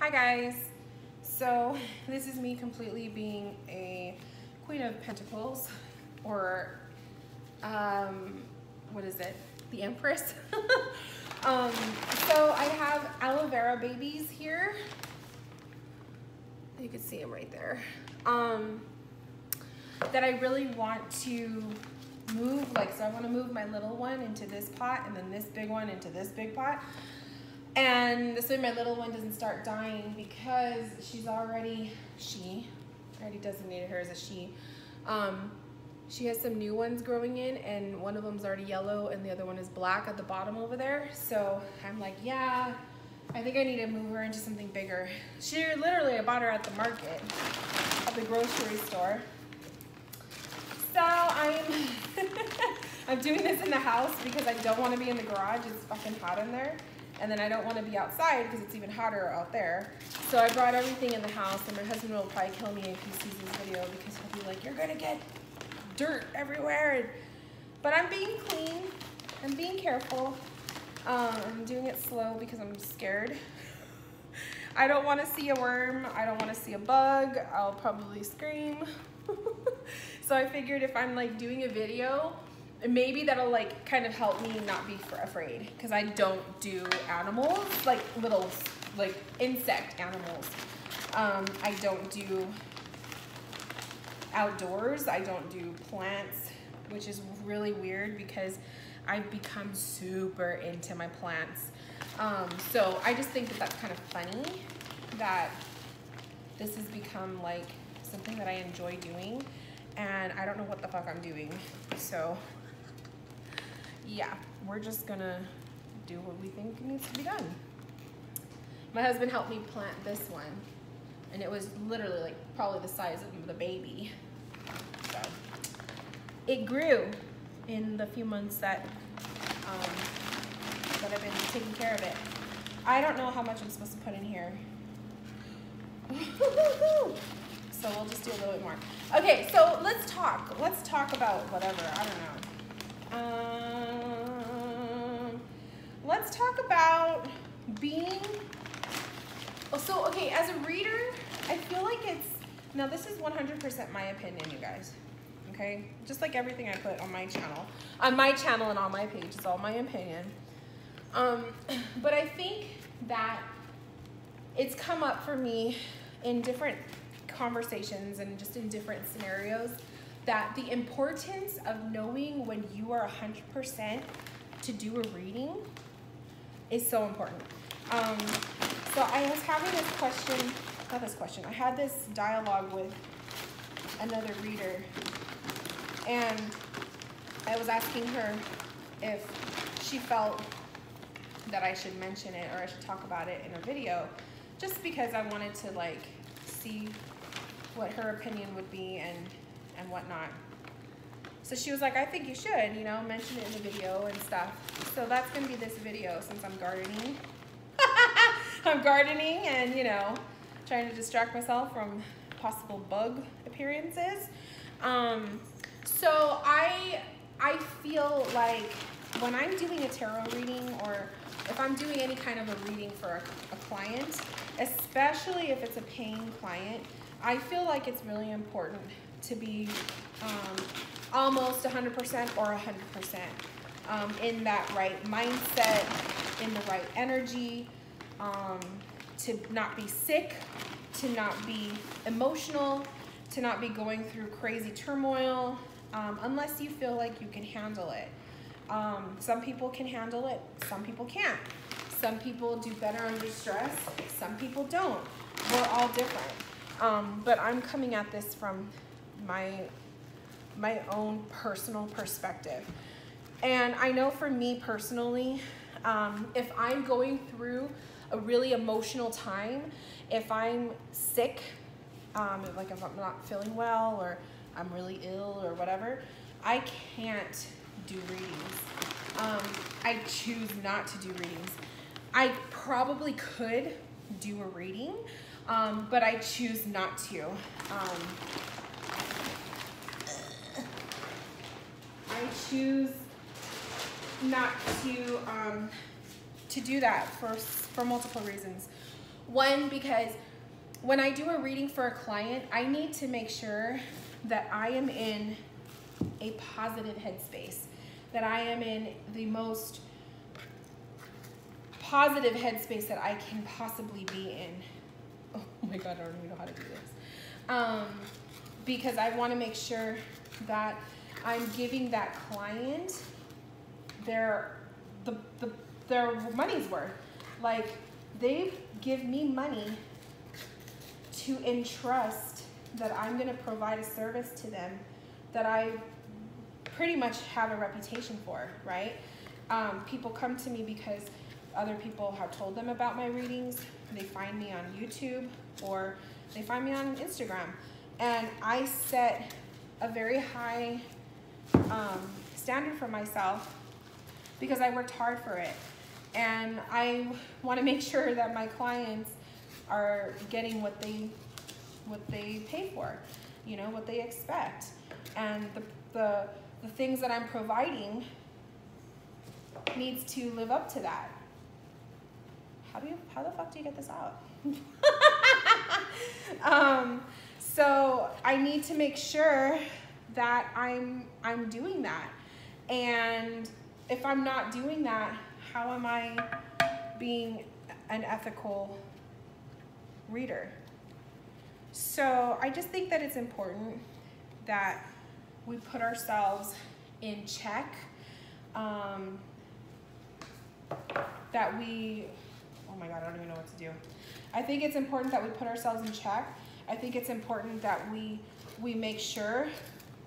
Hi guys. So this is me completely being a Queen of Pentacles or um, what is it? The Empress. um, so I have aloe vera babies here. You can see them right there. Um, that I really want to move, like, so I want to move my little one into this pot and then this big one into this big pot. And this way my little one doesn't start dying because she's already, she, I already designated her as a she. Um, she has some new ones growing in and one of them's already yellow and the other one is black at the bottom over there. So I'm like, yeah, I think I need to move her into something bigger. She literally, I bought her at the market, at the grocery store. So I'm, I'm doing this in the house because I don't want to be in the garage. It's fucking hot in there. And then I don't want to be outside because it's even hotter out there. So I brought everything in the house and my husband will probably kill me if he sees this video because he'll be like, you're gonna get dirt everywhere. But I'm being clean, I'm being careful. Um, I'm doing it slow because I'm scared. I don't want to see a worm. I don't want to see a bug. I'll probably scream. so I figured if I'm like doing a video, maybe that'll like kind of help me not be afraid because I don't do animals, like little like insect animals. Um, I don't do outdoors. I don't do plants, which is really weird because I've become super into my plants. Um, so I just think that that's kind of funny that this has become like something that I enjoy doing and I don't know what the fuck I'm doing. So yeah, we're just gonna do what we think needs to be done. My husband helped me plant this one and it was literally like probably the size of the baby. So it grew in the few months that um, that I've been taking care of it. I don't know how much I'm supposed to put in here. so we'll just do a little bit more. Okay, so let's talk. Let's talk about whatever. I don't know. Let's talk about being. Oh, so okay, as a reader, I feel like it's now. This is 100% my opinion, you guys okay? Just like everything I put on my channel. On my channel and on my page, it's all my opinion. Um, but I think that it's come up for me in different conversations and just in different scenarios that the importance of knowing when you are 100% to do a reading is so important. Um, so I was having this question, not this question, I had this dialogue with another reader and I was asking her if she felt that I should mention it or I should talk about it in a video just because I wanted to like see what her opinion would be and and whatnot. So she was like, I think you should, you know, mention it in the video and stuff. So that's gonna be this video since I'm gardening. I'm gardening and, you know, trying to distract myself from possible bug appearances. Um, so I, I feel like when I'm doing a tarot reading or if I'm doing any kind of a reading for a, a client, especially if it's a paying client, I feel like it's really important to be um, almost 100% or 100% um, in that right mindset, in the right energy, um, to not be sick, to not be emotional, to not be going through crazy turmoil, um, unless you feel like you can handle it. Um, some people can handle it, some people can't. Some people do better under stress, some people don't. We're all different. Um, but I'm coming at this from my, my own personal perspective. And I know for me personally, um, if I'm going through a really emotional time, if I'm sick, um, like if I'm not feeling well or I'm really ill or whatever, I can't do readings. Um, I choose not to do readings. I probably could do a reading, um, but I choose not to. Um, I choose not to um, to do that for for multiple reasons. One, because when I do a reading for a client, I need to make sure that I am in a positive headspace, that I am in the most positive headspace that I can possibly be in. Oh my God, I don't even know how to do this. Um, because I want to make sure that I'm giving that client their the, the their money's worth. Like they give me money to entrust that I'm going to provide a service to them that I pretty much have a reputation for, right? Um, people come to me because other people have told them about my readings. They find me on YouTube or they find me on Instagram. And I set a very high um, standard for myself because I worked hard for it. And I want to make sure that my clients are getting what they what they pay for, you know, what they expect. And the, the, the things that I'm providing needs to live up to that. How do you, how the fuck do you get this out? um, so I need to make sure that I'm, I'm doing that. And if I'm not doing that, how am I being an ethical reader? So I just think that it's important that we put ourselves in check, um, that we, oh my God, I don't even know what to do. I think it's important that we put ourselves in check. I think it's important that we, we make sure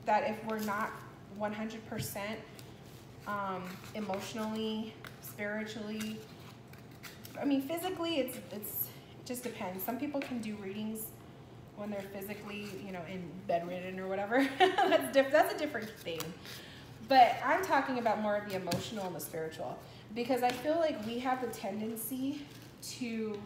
that if we're not 100% um, emotionally, spiritually, I mean, physically, it's, it's, it just depends. Some people can do readings when they're physically, you know, in bedridden or whatever. that's, diff that's a different thing. But I'm talking about more of the emotional and the spiritual because I feel like we have the tendency to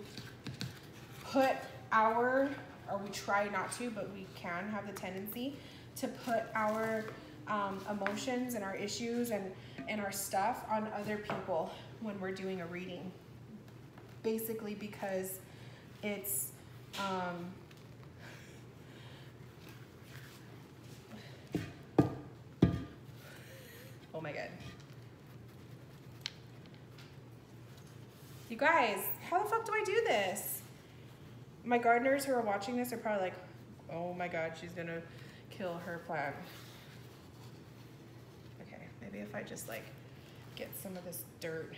put our, or we try not to, but we can have the tendency to put our um, emotions and our issues and, and our stuff on other people when we're doing a reading. Basically because it's, um, Oh my god. You guys, how the fuck do I do this? My gardeners who are watching this are probably like, oh my god, she's gonna kill her plant. Okay, maybe if I just like get some of this dirt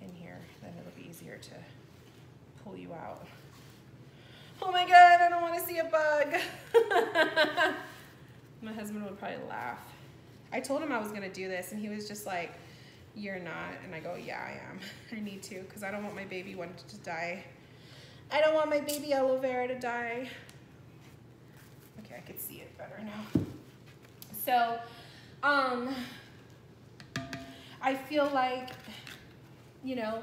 in here, then it'll be easier to pull you out. Oh my god, I don't want to see a bug. my husband would probably laugh. I told him I was gonna do this and he was just like, you're not. And I go, yeah, I am. I need to because I don't want my baby one to die. I don't want my baby aloe vera to die. Better now. So, um, I feel like, you know,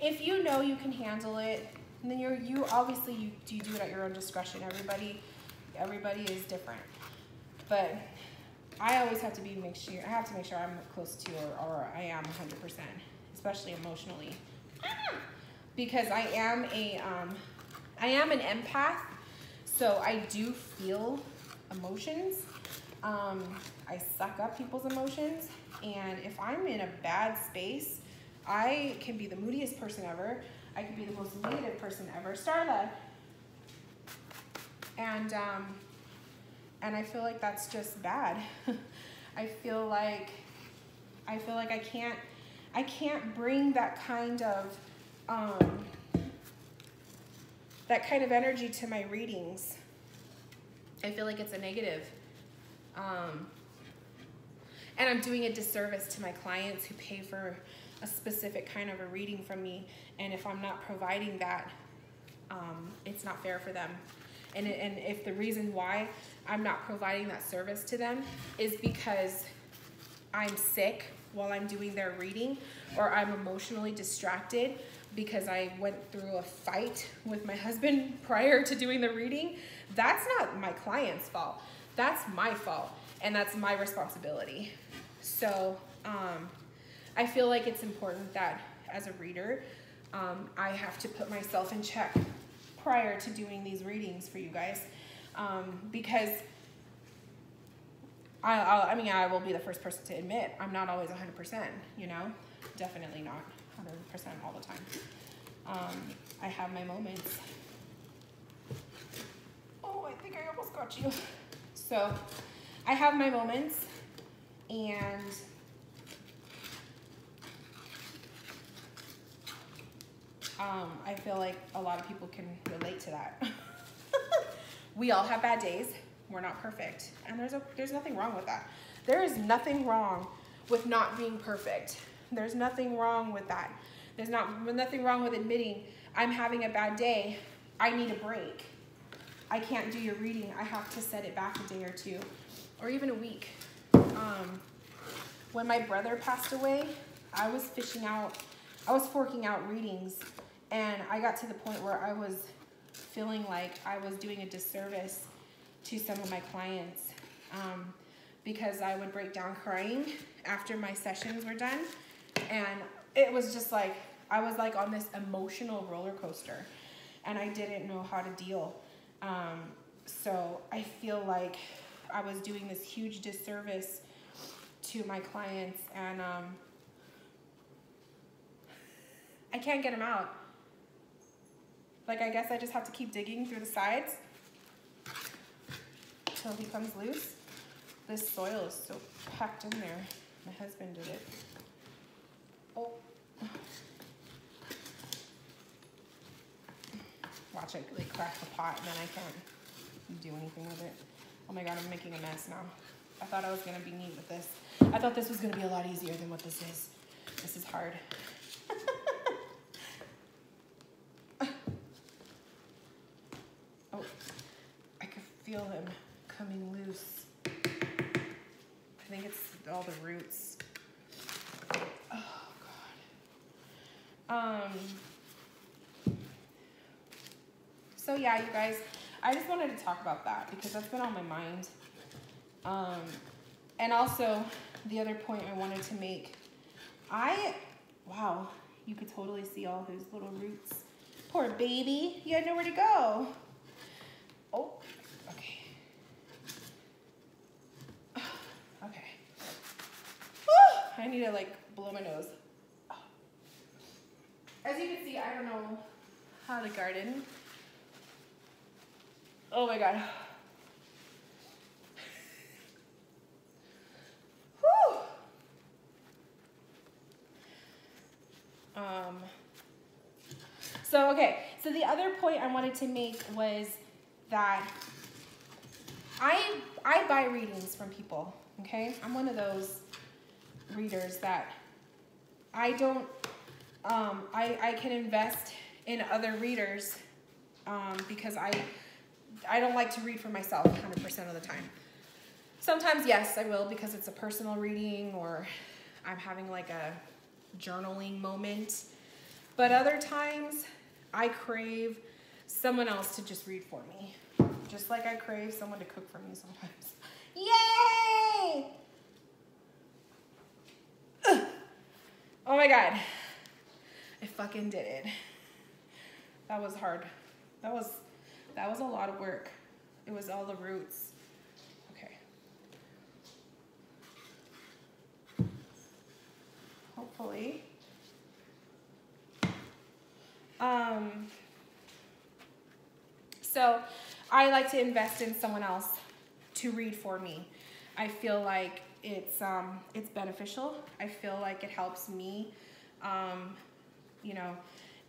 if you know you can handle it, then you're, you obviously, you, you do it at your own discretion. Everybody, everybody is different. But I always have to be make sure I have to make sure I'm close to or, or I am 100%, especially emotionally, because I am a um, I am an empath, so I do feel emotions. Um, I suck up people's emotions, and if I'm in a bad space, I can be the moodiest person ever. I can be the most negative person ever. Starla. And um, and I feel like that's just bad. I feel like I feel like I can't I can't bring that kind of um, that kind of energy to my readings. I feel like it's a negative. Um, and I'm doing a disservice to my clients who pay for a specific kind of a reading from me. And if I'm not providing that, um, it's not fair for them. And, and if the reason why I'm not providing that service to them is because I'm sick while I'm doing their reading or I'm emotionally distracted because I went through a fight with my husband prior to doing the reading, that's not my client's fault. That's my fault and that's my responsibility. So um, I feel like it's important that as a reader, um, I have to put myself in check prior to doing these readings for you guys um, because I, I'll, I mean, I will be the first person to admit I'm not always 100%, you know? Definitely not 100% all the time. Um, I have my moments. Oh, I think I almost got you. So, I have my moments, and um, I feel like a lot of people can relate to that. we all have bad days. We're not perfect, and there's a there's nothing wrong with that. There is nothing wrong with not being perfect. There's nothing wrong with that. There's not nothing wrong with admitting I'm having a bad day. I need a break. I can't do your reading. I have to set it back a day or two, or even a week. Um, when my brother passed away, I was fishing out, I was forking out readings, and I got to the point where I was feeling like I was doing a disservice to some of my clients um, because I would break down crying after my sessions were done. And it was just like, I was like on this emotional roller coaster and I didn't know how to deal. Um, so I feel like I was doing this huge disservice to my clients and um, I can't get them out. Like I guess I just have to keep digging through the sides until he comes loose. This soil is so packed in there. My husband did it. Oh. Watch it like crack the pot and then I can't do anything with it. Oh my god, I'm making a mess now. I thought I was gonna be neat with this. I thought this was gonna be a lot easier than what this is. This is hard. oh, I could feel him coming loose. I think it's all the roots. Oh God. Um. So yeah, you guys, I just wanted to talk about that because that's been on my mind. Um, and also, the other point I wanted to make, I, wow, you could totally see all those little roots. Poor baby, you had nowhere to go. Oh, okay. Okay. I need to like blow my nose. As you can see, I don't know how to garden. Oh my god. Whew. Um, so, okay, so the other point I wanted to make was that I, I buy readings from people, okay? I'm one of those readers that I don't, um, I, I can invest in other readers um, because I, I don't like to read for myself 100% of the time. Sometimes, yes, I will because it's a personal reading or I'm having like a journaling moment. But other times, I crave someone else to just read for me. Just like I crave someone to cook for me sometimes. Yay! Oh my God. I fucking did it. That was hard. That was, that was a lot of work. It was all the roots. Okay. Hopefully. Um, so I like to invest in someone else to read for me. I feel like it's um, it's beneficial. I feel like it helps me, um, you know,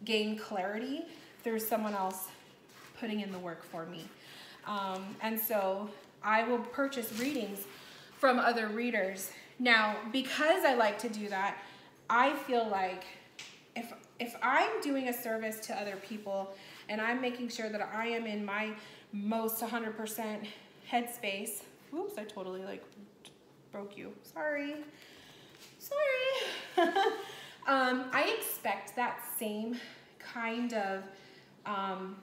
gain clarity through someone else putting in the work for me. Um, and so I will purchase readings from other readers. Now, because I like to do that, I feel like if if I'm doing a service to other people and I'm making sure that I am in my most 100% headspace, oops, I totally like broke you. Sorry. Sorry. um, I expect that same kind of um,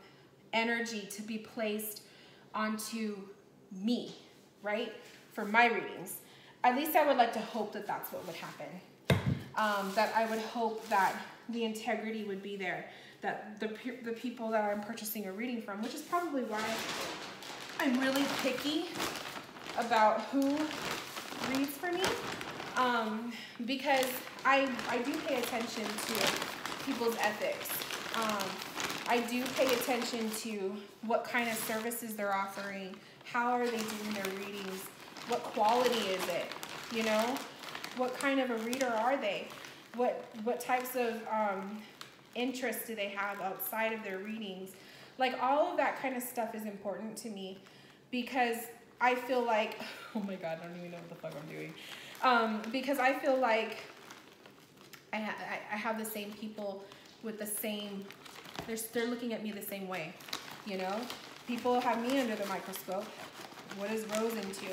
energy to be placed onto me, right? For my readings. At least I would like to hope that that's what would happen. Um, that I would hope that the integrity would be there. That the, the people that I'm purchasing a reading from, which is probably why I'm really picky about who reads for me. Um, because I, I do pay attention to people's ethics. Um, I do pay attention to what kind of services they're offering, how are they doing their readings, what quality is it, you know, what kind of a reader are they, what what types of um, interests do they have outside of their readings, like all of that kind of stuff is important to me because I feel like, oh my god, I don't even know what the fuck I'm doing, um, because I feel like I, ha- I have the same people with the same, they're, they're looking at me the same way, you know? People have me under the microscope. What is Rose into?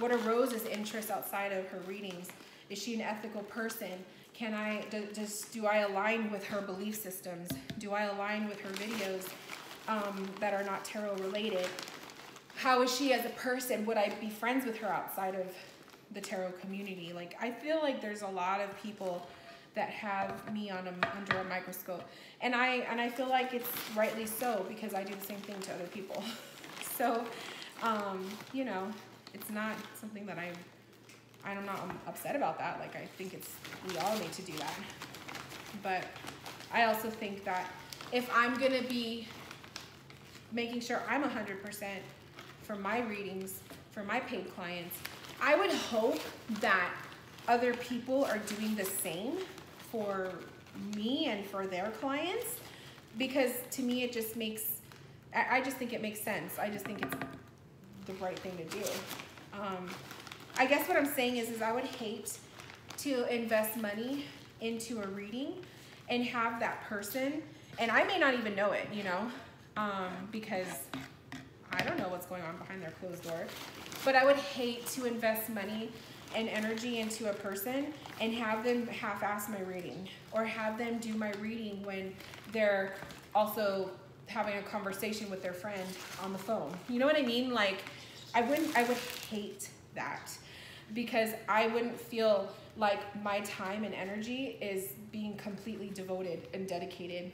What are Rose's interests outside of her readings? Is she an ethical person? Can I, do, does, do I align with her belief systems? Do I align with her videos um, that are not tarot related? How is she as a person? Would I be friends with her outside of the tarot community? Like, I feel like there's a lot of people that have me on a, under a microscope. And I, and I feel like it's rightly so because I do the same thing to other people. so, um, you know, it's not something that I'm, I'm not upset about that. Like, I think it's, we all need to do that. But I also think that if I'm going to be making sure I'm 100% for my readings, for my paid clients, I would hope that other people are doing the same for me and for their clients because to me it just makes I, just think it makes sense. I just think it's the right thing to do. Um, I guess what I'm saying is is I would hate to invest money into a reading and have that person and I may not even know it, you know, um, because I don't know what's going on behind their closed door. But I would hate to invest money and energy into a person and have them half-ass my reading or have them do my reading when they're also having a conversation with their friend on the phone. You know what I mean? Like I wouldn't I would hate that because I wouldn't feel like my time and energy is being completely devoted and dedicated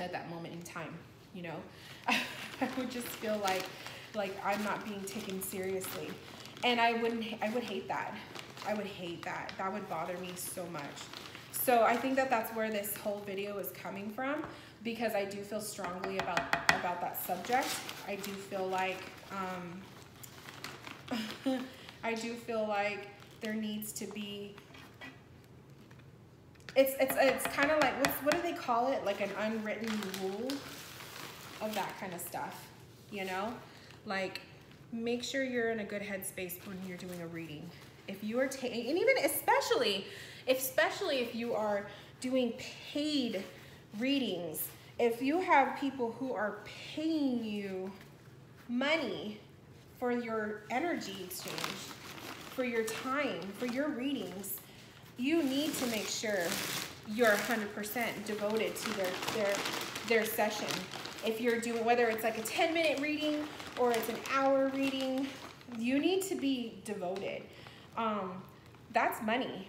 at that moment in time, you know? I would just feel like like I'm not being taken seriously. And I wouldn't, I would hate that. I would hate that. That would bother me so much. So I think that that's where this whole video is coming from because I do feel strongly about, about that subject. I do feel like, um, I do feel like there needs to be it's it's it's kind of like what's what do they call it like an unwritten rule of that kind of stuff you know like make sure you're in a good headspace when you're doing a reading. If you are taking, and even especially, especially if you are doing paid readings, if you have people who are paying you money for your energy exchange, for your time, for your readings, you need to make sure you're 100% devoted to their, their, their session. If you're doing, whether it's like a 10 minute reading or it's an hour reading, you need to be devoted. Um, that's money.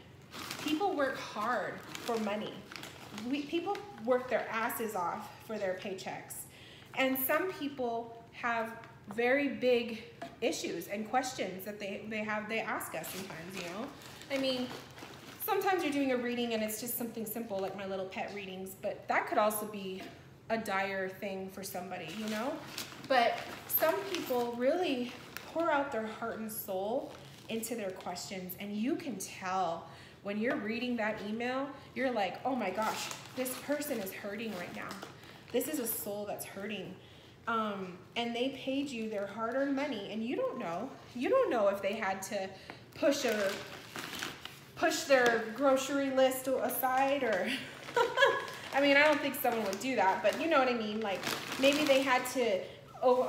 People work hard for money. We, people work their asses off for their paychecks. And some people have very big issues and questions that they, they have, they ask us sometimes, you know? I mean, sometimes you're doing a reading and it's just something simple like my little pet readings, but that could also be a dire thing for somebody, you know? But some people really pour out their heart and soul into their questions, and you can tell when you're reading that email, you're like, oh my gosh, this person is hurting right now. This is a soul that's hurting. Um, and they paid you their hard-earned money, and you don't know. You don't know if they had to push a push their grocery list aside or I mean, I don't think someone would do that, but you know what I mean? Like maybe they had to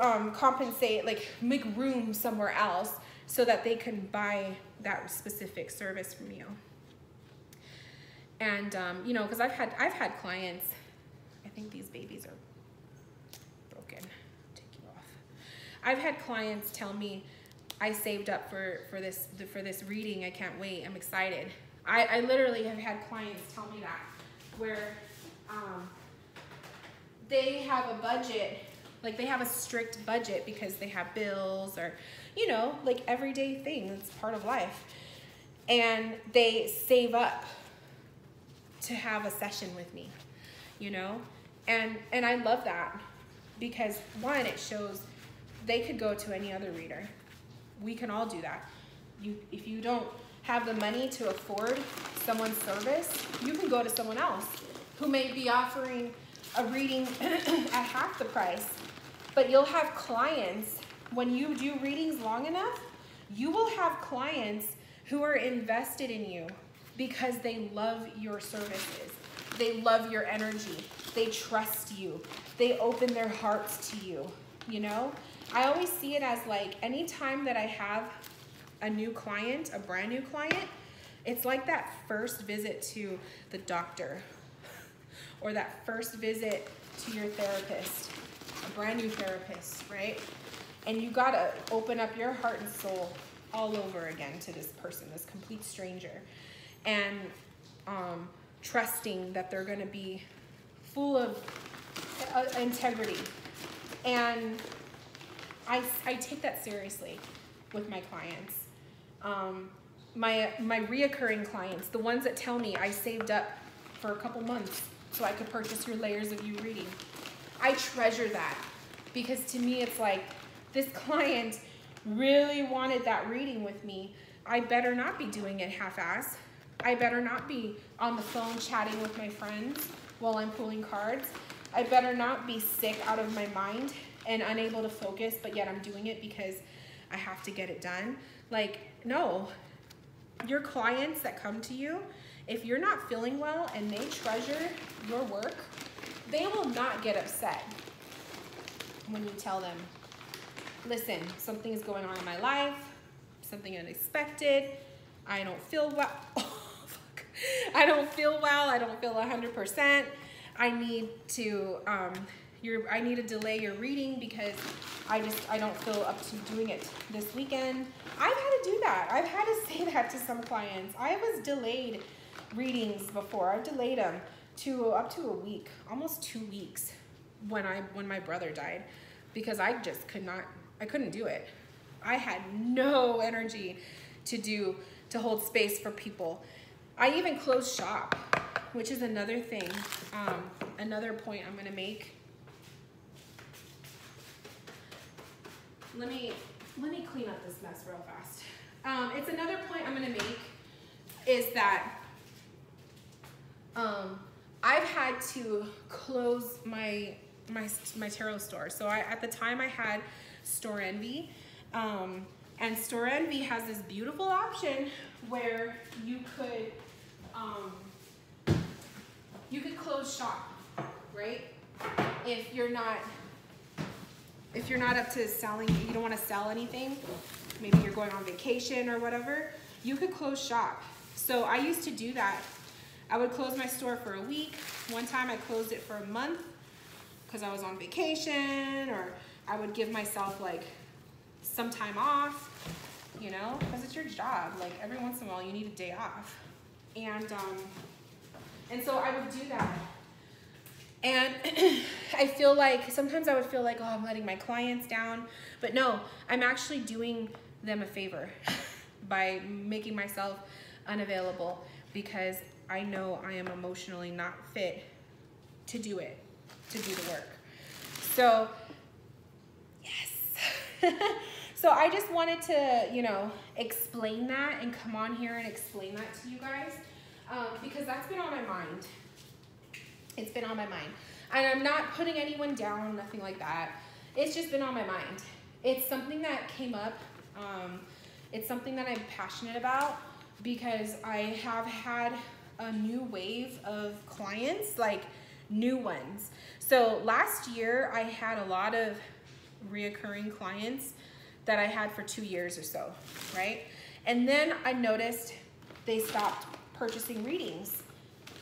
um, compensate, like make room somewhere else so that they can buy that specific service from you. And um, you know, because I've had I've had clients. I think these babies are broken. Take you off. I've had clients tell me, "I saved up for for this for this reading. I can't wait. I'm excited." I, I literally have had clients tell me that where um, they have a budget, like they have a strict budget because they have bills or, you know, like everyday things. that's part of life. And they save up to have a session with me, you know? And and I love that because one, it shows they could go to any other reader. We can all do that. You if you don't have the money to afford someone's service, you can go to someone else who may be offering a reading at half the price. But you'll have clients, when you do readings long enough, you will have clients who are invested in you because they love your services. They love your energy. They trust you. They open their hearts to you, you know? I always see it as like anytime that I have a new client, a brand new client, it's like that first visit to the doctor or that first visit to your therapist, a brand new therapist, right? And you gotta open up your heart and soul all over again to this person, this complete stranger, and um, trusting that they're gonna be full of uh, integrity. And I, I take that seriously with my clients. Um, my, my reoccurring clients, the ones that tell me I saved up for a couple months so I could purchase your layers of you reading. I treasure that because to me it's like this client really wanted that reading with me. I better not be doing it half-ass. I better not be on the phone chatting with my friends while I'm pulling cards. I better not be sick out of my mind and unable to focus, but yet I'm doing it because I have to get it done. Like, no. Your clients that come to you, if you're not feeling well and they treasure your work, they will not get upset when you tell them, listen, something is going on in my life, something unexpected, I don't feel well. I don't feel well. I don't feel 100%. I need to, um, your, I need to delay your reading because I just, I don't feel up to doing it this weekend. I've had to do that. I've had to say that to some clients. I was delayed readings before. I've delayed them to up to a week, almost two weeks when I, when my brother died because I just could not, I couldn't do it. I had no energy to do, to hold space for people. I even closed shop, which is another thing, um, another point I'm gonna make. Let me, let me clean up this mess real fast. Um, it's another point I'm gonna make is that um, I've had to close my, my, my tarot store. So I, at the time I had Storenvy, um, and Storenvy has this beautiful option where you could um, you could close shop, right? If you're not, if you're not up to selling, you don't want to sell anything, maybe you're going on vacation or whatever, you could close shop. So I used to do that. I would close my store for a week. One time I closed it for a month because I was on vacation or I would give myself like some time off, you know, because it's your job. Like every once in a while you need a day off. And, um, and so I would do that. And I feel like, sometimes I would feel like, oh, I'm letting my clients down. But no, I'm actually doing them a favor by making myself unavailable because I know I am emotionally not fit to do it, to do the work. So, yes. So I just wanted to, you know, explain that and come on here and explain that to you guys um, because that's been on my mind. It's been on my mind. And I'm not putting anyone down, nothing like that. It's just been on my mind. It's something that came up. Um, it's something that I'm passionate about because I have had a new wave of clients, like new ones. So last year I had a lot of reoccurring clients that I had for two years or so, right? And then I noticed they stopped purchasing readings.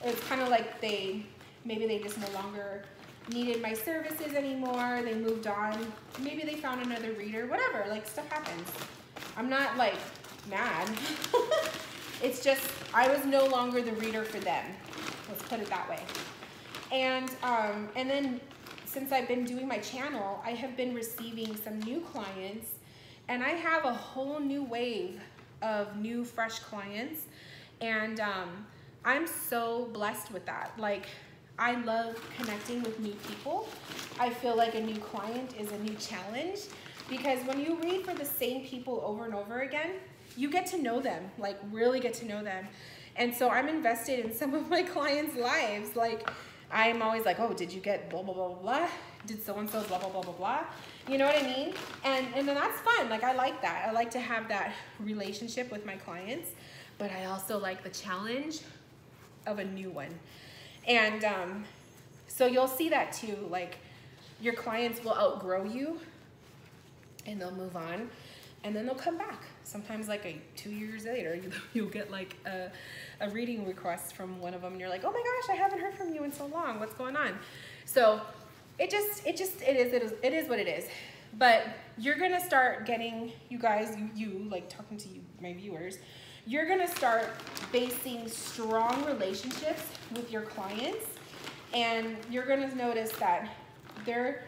It's kind of like they, maybe they just no longer needed my services anymore. They moved on. Maybe they found another reader, whatever, like stuff happens. I'm not like mad. it's just, I was no longer the reader for them, Let's put it that way. And um, and then since I've been doing my channel, I have been receiving some new clients, and I have a whole new wave of new fresh clients, and um, I'm so blessed with that. Like I love connecting with new people. I feel like a new client is a new challenge because when you read for the same people over and over again, you get to know them, like really get to know them. And so I'm invested in some of my clients' lives. Like I'm always like, oh, did you get blah, blah, blah, blah, blah? Did so-and-so blah, blah, blah, blah, blah? You know what I mean? And, and then that's fun. Like I like that. I like to have that relationship with my clients, but I also like the challenge of a new one. And um, so you'll see that too. Like your clients will outgrow you and they'll move on and then they'll come back. Sometimes like a two years later, you, you'll get like a, a reading request from one of them and you're like, oh my gosh, I haven't heard from you in so long. What's going on? So it just, it just, it is, it is, it is what it is. But you're gonna start getting, you guys, you, you like talking to you, my viewers, you're gonna start basing strong relationships with your clients and you're gonna notice that their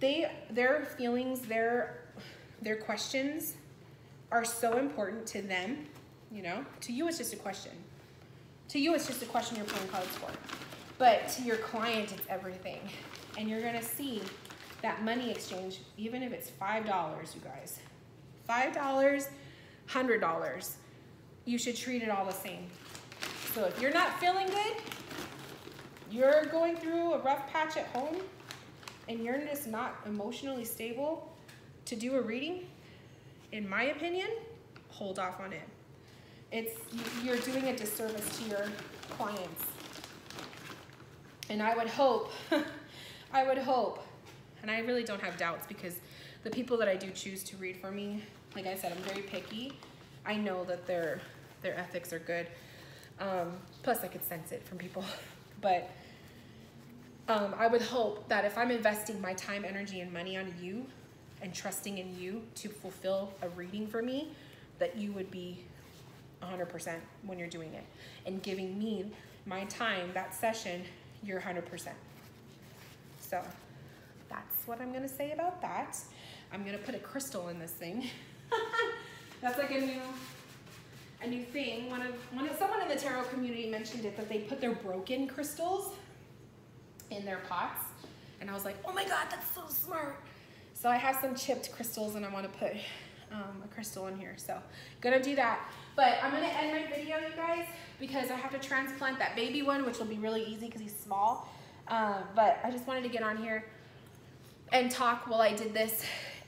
they their feelings, their their questions are so important to them, you know. To you it's just a question. To you it's just a question you're playing cards for. But to your client it's everything. And you're gonna see that money exchange, even if it's five dollars, you guys. Five dollars, hundred dollars you should treat it all the same. So if you're not feeling good, you're going through a rough patch at home, and you're just not emotionally stable to do a reading, in my opinion, hold off on it. It's you're doing a disservice to your clients. And I would hope, I would hope, and I really don't have doubts because the people that I do choose to read for me, like I said, I'm very picky. I know that they're their ethics are good. Um, plus, I could sense it from people. but um, I would hope that if I'm investing my time, energy, and money on you and trusting in you to fulfill a reading for me, that you would be 100% when you're doing it and giving me my time, that session, you're 100%. So that's what I'm gonna say about that. I'm gonna put a crystal in this thing. that's like a new a new thing. One of, one of someone in the tarot community mentioned it that they put their broken crystals in their pots. And I was like, oh my God, that's so smart. So I have some chipped crystals and I want to put um, a crystal in here. So gonna do that. But I'm gonna end my video, you guys, because I have to transplant that baby one, which will be really easy because he's small. Uh, but I just wanted to get on here and talk while I did this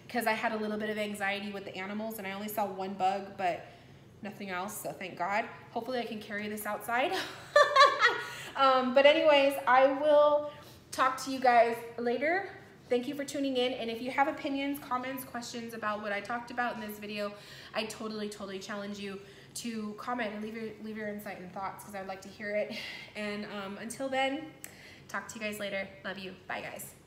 because I had a little bit of anxiety with the animals and I only saw one bug, but nothing else, so thank God. Hopefully I can carry this outside. um, but anyways, I will talk to you guys later. Thank you for tuning in. And if you have opinions, comments, questions about what I talked about in this video, I totally, totally challenge you to comment and leave your, leave your insight and thoughts because I'd like to hear it. And um, until then, talk to you guys later. Love you. Bye, guys.